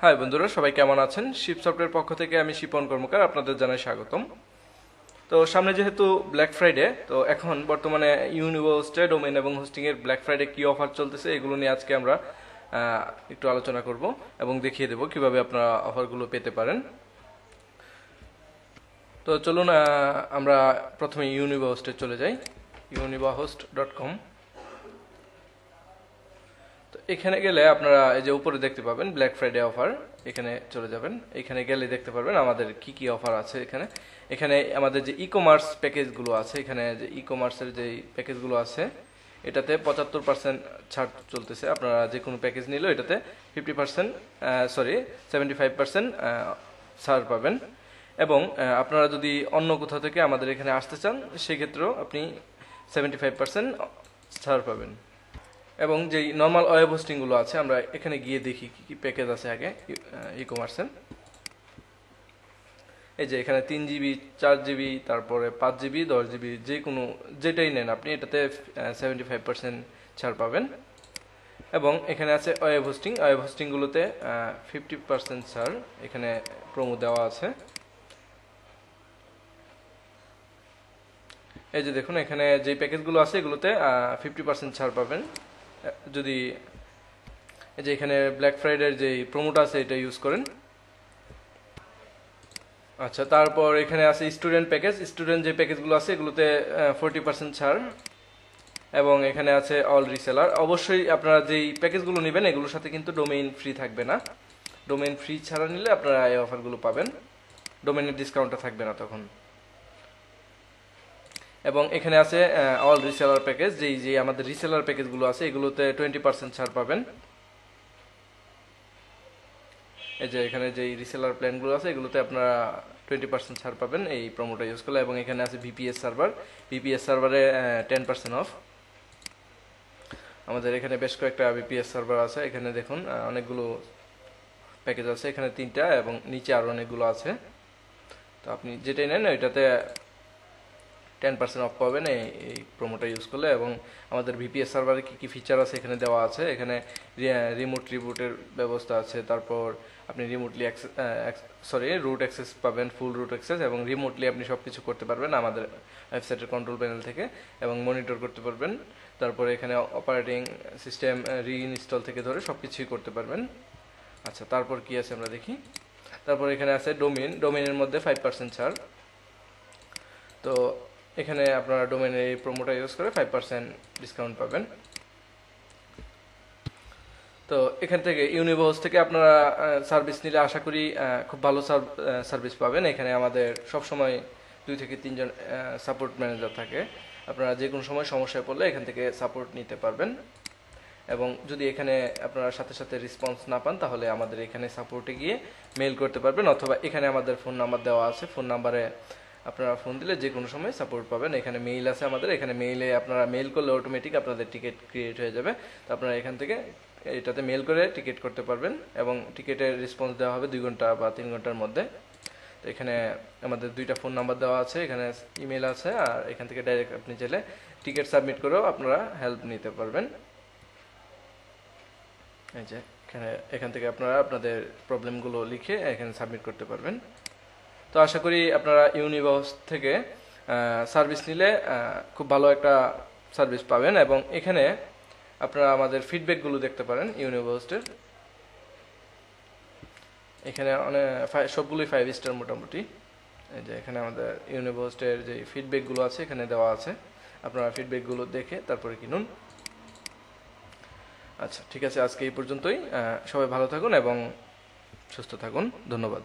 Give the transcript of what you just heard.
High বন্ধুরা, সবাই কেমন আছেন? শিপ সফটওয়্যার পক্ষ থেকে আমি শিপন কর্মকার, আপনাদের জানাই স্বাগতম। তো সামনে যেহেতু ব্ল্যাক ফ্রাইডে তো এখন বর্তমানে ইউনিভার্সিটি ডোমেন এবং হোস্টিং এর ব্ল্যাক ফ্রাইডে কি অফার চলতেছে, এগুলো নিয়ে আজকে আমরা একটু আলোচনা করব এবং দেখিয়ে দেব কীভাবে আপনারা অফারগুলো পেতে পারেন। তো চলুন আমরা প্রথমে ইউনিভা হোস্টে চলে যাই। ইউনিভা হোস্ট ডট কম তো এখানে গেলে আপনারা এই যে উপরে দেখতে পাবেন ব্ল্যাক ফ্রাইডে অফার এখানে চলে যাবেন। এখানে গেলে দেখতে পারবেন আমাদের কি কি অফার আছে এখানে। এখানে আমাদের যে ই কমার্স প্যাকেজগুলো আছে, এখানে যে ই কমার্সের যে প্যাকেজগুলো আছে, এটাতে পঁচাত্তর পার্সেন্ট ছাড় চলতেছে। আপনারা যে কোনো প্যাকেজ নিলেও এটাতে fifty percent sorry seventy five percent ছাড় পাবেন। এবং আপনারা যদি অন্য কোথাও থেকে আমাদের এখানে আসতে চান, সেক্ষেত্রেও আপনি সেভেন্টি ফাইভ পার্সেন্ট ছাড় পাবেন। এবং যেই নর্মাল ওয়েব হোস্টিংগুলো আছে, আমরা এখানে গিয়ে দেখি কি কি প্যাকেজ আছে আগে ই কমার্সের এই যে এখানে তিন জিবি চার জিবি তারপরে পাঁচ জিবি দশ জিবি যে কোনো, যেটাই নেন আপনি, এটাতে সেভেন্টি ফাইভ পার্সেন্ট ছাড় পাবেন। এবং এখানে আছে ওয়েব হোস্টিং ওয়েব হোস্টিংগুলোতে ফিফটি পার্সেন্ট ছাড় এখানে প্রোমো দেওয়া আছে। এই যে দেখুন, এখানে যে প্যাকেজগুলো আছে, এগুলোতে ফিফটি পার্সেন্ট ছাড় পাবেন। যদি এই যে এখানে ব্ল্যাক ফ্রাইডের যে প্রোমোটা আছে, এটা ইউজ করেন। আচ্ছা তারপর এখানে আছে স্টুডেন্ট প্যাকেজ স্টুডেন্ট যে প্যাকেজগুলো আছে, এগুলোতে ফোরটি পার্সেন্ট ছাড়। এবং এখানে আছে অল রিসেলার অবশ্যই আপনারা যেই প্যাকেজগুলো নেবেন, এগুলোর সাথে কিন্তু ডোমেইন ফ্রি থাকবে না। ডোমেইন ফ্রি ছাড়া নিলে আপনারা এই অফারগুলো পাবেন। ডোমেইনের ডিসকাউন্টটা থাকবে না তখন। এবং এখানে আছে অল রিসেলার প্যাকেজ যেই যে আমাদের রিসেলার প্যাকেজগুলো আছে, এগুলোতে টোয়েন্টি পার্সেন্ট ছাড় পাবেন। এই যে এখানে যে রিসেলার প্ল্যানগুলো আছে, এগুলোতে আপনারা টোয়েন্টি পার্সেন্ট ছাড় পাবেন এই প্রোমোটা ইউজ করলে। এবং এখানে আছে ভিপিএস সার্ভার ভিপিএস সার্ভারে টেন পার্সেন্ট অফ আমাদের এখানে বেশ কয়েকটা ভিপিএস সার্ভার আছে। এখানে দেখুন অনেকগুলো প্যাকেজ আছে। এখানে তিনটা এবং নিচে আরও অনেকগুলো আছে। তো আপনি যেটাই নেন, ওইটাতে টেন পার্সেন্ট অফ পাবেন এই এই প্রোমোটা ইউজ করলে এবং আমাদের ভিপিএস সার্ভারে কী কী ফিচার আছে এখানে দেওয়া আছে? এখানে রিমোট রিবুটের ব্যবস্থা আছে, তারপর আপনি রিমোটলি সরি রুট অ্যাক্সেস পাবেন ফুল রুট অ্যাক্সেস এবং রিমোটলি আপনি সব কিছু করতে পারবেন আমাদের ওয়েবসাইটের কন্ট্রোল প্যানেল থেকে এবং মনিটর করতে পারবেন। তারপরে এখানে অপারেটিং সিস্টেম রিইনস্টল থেকে ধরে সব কিছুই করতে পারবেন। আচ্ছা তারপর কি আছে আমরা দেখি? তারপর এখানে আছে ডোমিন ডোমিনের মধ্যে ফাইভ পার্সেন্ট ছাড়। তো এখানে আপনারা ডোমেনের এই প্রোমোটা ইউজ করে ফাইভ পার্সেন্ট ডিসকাউন্ট পাবেন। তো এখান থেকে ইউনিভার্স থেকে আপনারা সার্ভিস নিলে আশা করি খুব ভালো সার্ভিস পাবেন। এখানে আমাদের সব সময় দুই থেকে তিনজন সাপোর্ট ম্যানেজার থাকে। আপনারা যে কোনো সময় সমস্যায় পড়লে এখান থেকে সাপোর্ট নিতে পারবেন। এবং যদি এখানে আপনারা সাথে সাথে রেসপন্স না পান, তাহলে আমাদের এখানে সাপোর্টে গিয়ে মেল করতে পারবেন। অথবা এখানে আমাদের ফোন নাম্বার দেওয়া আছে। ফোন নাম্বারে আপনারা ফোন দিলে যে কোনো সময় সাপোর্ট পাবেন। এখানে মেইল আছে আমাদের। এখানে মেইলে আপনারা মেইল করলে অটোমেটিক আপনাদের টিকিট ক্রিয়েট হয়ে যাবে। তো আপনারা এখান থেকে এটাতে মেল করে টিকিট করতে পারবেন এবং টিকিটের রেসপন্স দেওয়া হবে দুই ঘণ্টা বা তিন ঘণ্টার মধ্যে। তো এখানে আমাদের দুইটা ফোন নাম্বার দেওয়া আছে। এখানে ইমেল আছে আর এখান থেকে ডাইরেক্ট আপনি চাইলে টিকিট সাবমিট করেও আপনারা হেল্প নিতে পারবেন। এই যে, এখানে, এখান থেকে আপনারা আপনাদের প্রবলেমগুলো লিখে এখানে সাবমিট করতে পারবেন। তো আশা করি আপনারা ইউনিভার্স থেকে সার্ভিস নিলে খুব ভালো একটা সার্ভিস পাবেন এবং এখানে আপনারা আমাদের ফিডব্যাকগুলো দেখতে পারেন ইউনিভার্সিটির এখানে অনেক সবগুলোই ফাইভ স্টার মোটামুটি। যে এখানে আমাদের ইউনিভার্সিটির যে ফিডব্যাকগুলো আছে, এখানে দেওয়া আছে। আপনারা ফিডব্যাকগুলো দেখে তারপরে কিনুন। আচ্ছা ঠিক আছে, আজকে এই পর্যন্তই। সবাই ভালো থাকুন এবং সুস্থ থাকুন। ধন্যবাদ।